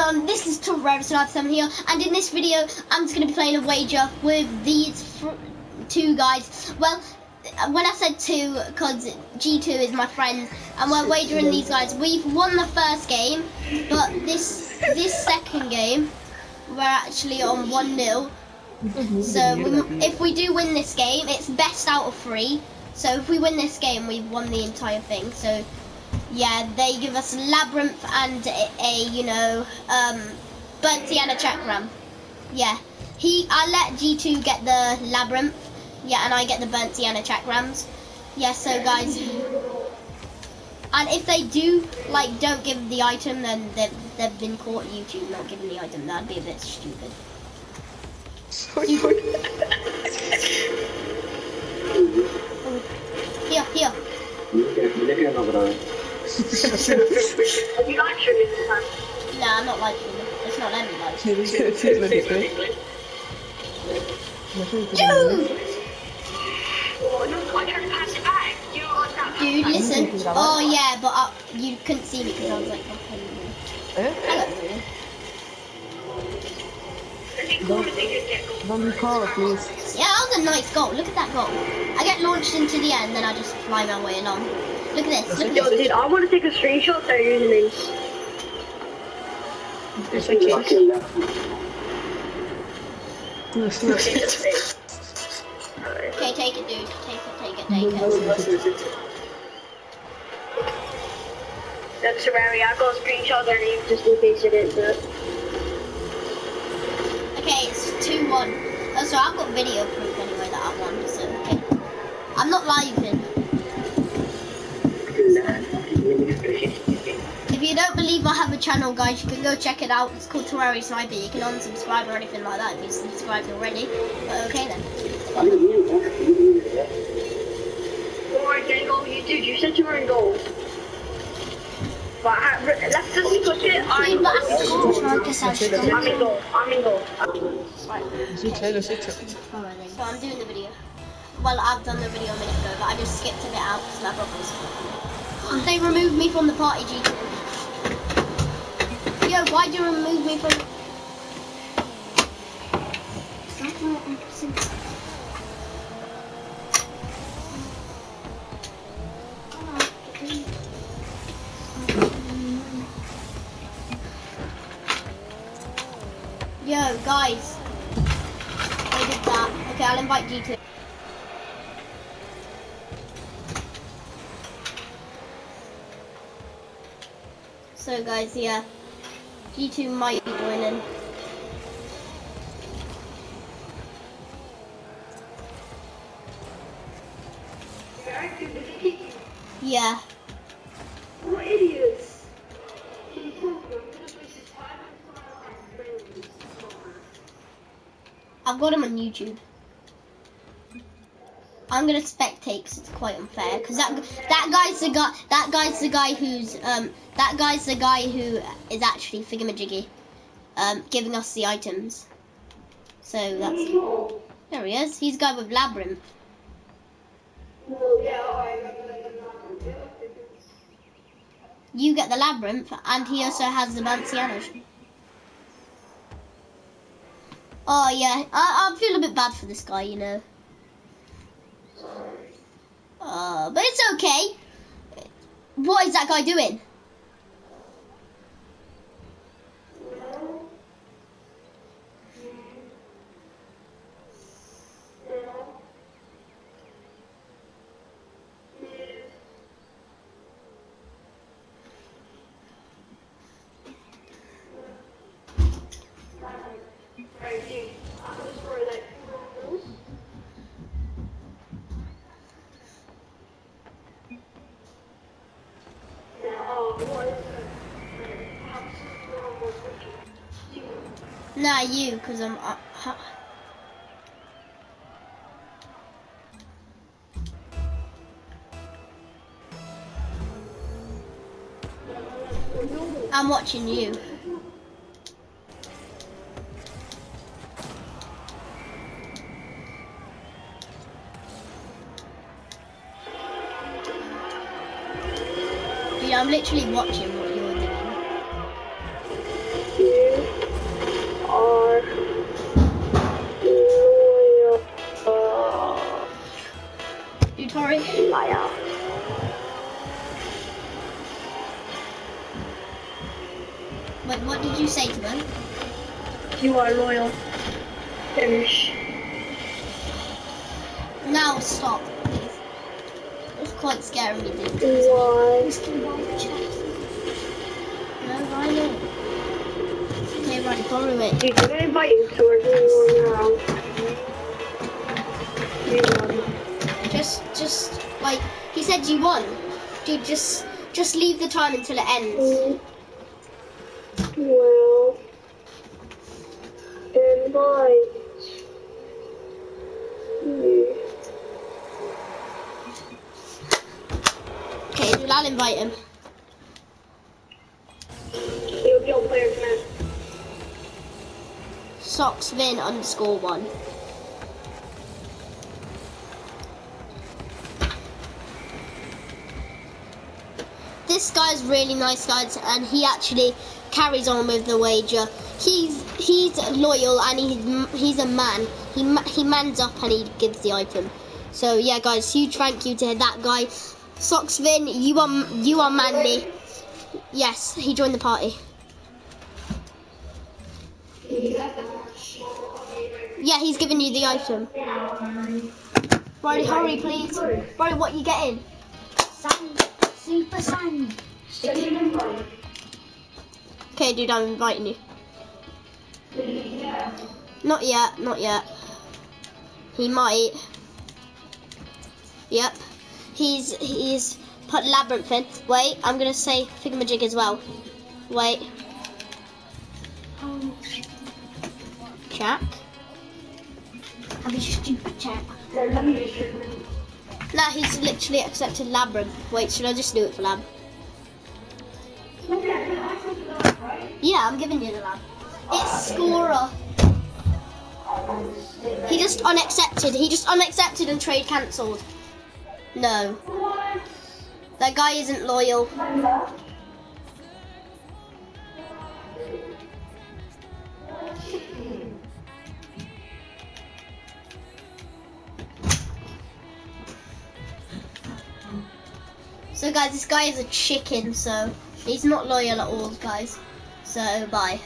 everyone, this is Torrero7 here, and in this video, I'm just going to be playing a wager with these two guys. Well, when I said two, because G2 is my friend, and we're wagering these guys. We've won the first game, but this this second game, we're actually on 1-0. Mm-hmm. So we, if we do win this game, it's best out of three. So if we win this game, we've won the entire thing. So yeah, they give us labyrinth and a, a you know um, Burnt Sienna Chakram. Yeah, he I let G2 get the labyrinth. Yeah, and I get the Burnt Sienna Chakrams. Yeah, so guys. And if they do, like, don't give the item, then they've, they've been caught YouTube not giving the item. That'd be a bit stupid. Here, here. You like sugar this time? Nah, I'm not liking it. It's not me like it. Dude! Oh, no, I tried to pass it back. You were that. Dude, listen. Oh, yeah, but uh, you couldn't see me because I was like, okay. Hello. I think cool that they did get gold. Don't be call, please. Yeah, that was a nice goal. Look at that goal. I get launched into the end, then I just fly my way along. Look at this. Look at Yo, this. dude, I want to take a screenshot of their usernames. Just in case. Yes, yes. Alright. Okay, take it, dude. Take it, take it, take it. That's Ferrari. I got a screenshot of their names just in case it is. But... Okay, it's 2 1. Oh, so I've got video proof anyway that I won, so okay. I'm not live in. Believe I have a channel, guys, you can go check it out. It's called Terraria Sniper. You can unsubscribe or anything like that if you subscribed already. But okay then. Alright, getting. You dude, you said you were in goal. But ha- let's just switch it. I'm in but I goal. can score, so I guess I should go. I'm in goal. I'm in goal. Right. Switch, let's switch. Alright. So I'm doing the video. Well, I've done the video a minute ago, but I just skipped a bit out because my brothers. They removed me from the party, G2. Yo, why'd you remove me from... Yo, guys. I did that. Okay, I'll invite G2. So guys, yeah. G2 might be joining. Yeah. What idiots? I've got him on YouTube. I'm gonna spectate 'cause it's quite unfair because that that guy's the guy that guy's the guy who's um that guy's the guy who is actually Figamajiggy, um giving us the items. So that's there he is. He's the guy with labyrinth. You get the labyrinth, and he also has the Bancianos. Oh yeah, I, I feel a bit bad for this guy, you know. Uh, but it's okay. What is that guy doing? Nah, you, because I'm. Uh, ha- I'm watching you. I'm literally watching what you're doing. You are loyal. You Tori? Liar. Wait, what did you say to them? You are loyal. Finish. Now stop quite scary, me, dude. Why? No, Rhino. Okay, right, borrow it. Dude, gonna invite him to our new round. Just, just, like, he said you won. Dude, just, just leave the time until it ends. Mm. Well, invite me. Okay, dude, I'll invite him. Players man. Socksvin underscore one. This guy's really nice, guys, and he actually carries on with the wager. He's he's loyal and he's he's a man. He he mans up and he gives the item. So yeah, guys, huge thank you to that guy. Socksvin, you are you are manly. Yes, he joined the party. Yeah, he's giving you the item. Brody, hurry, please. Brody, what are you getting? Sand, super sand. Okay, dude, I'm inviting you. Not yet, not yet. He might. Yep. He's he's put labyrinth in. Wait, I'm gonna say thingamajig as well. Wait. Jack. Have a stupid chat. Nah, he's literally accepted labyrinth. Wait, should I just do it for lab? Yeah, I'm giving you the lab. It's scorer. He just unaccepted. He just unaccepted and trade cancelled. No. That guy isn't loyal. So guys, this guy is a chicken, so he's not loyal at all, guys. So bye.